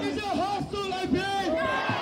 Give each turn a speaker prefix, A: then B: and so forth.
A: Is a hostile again?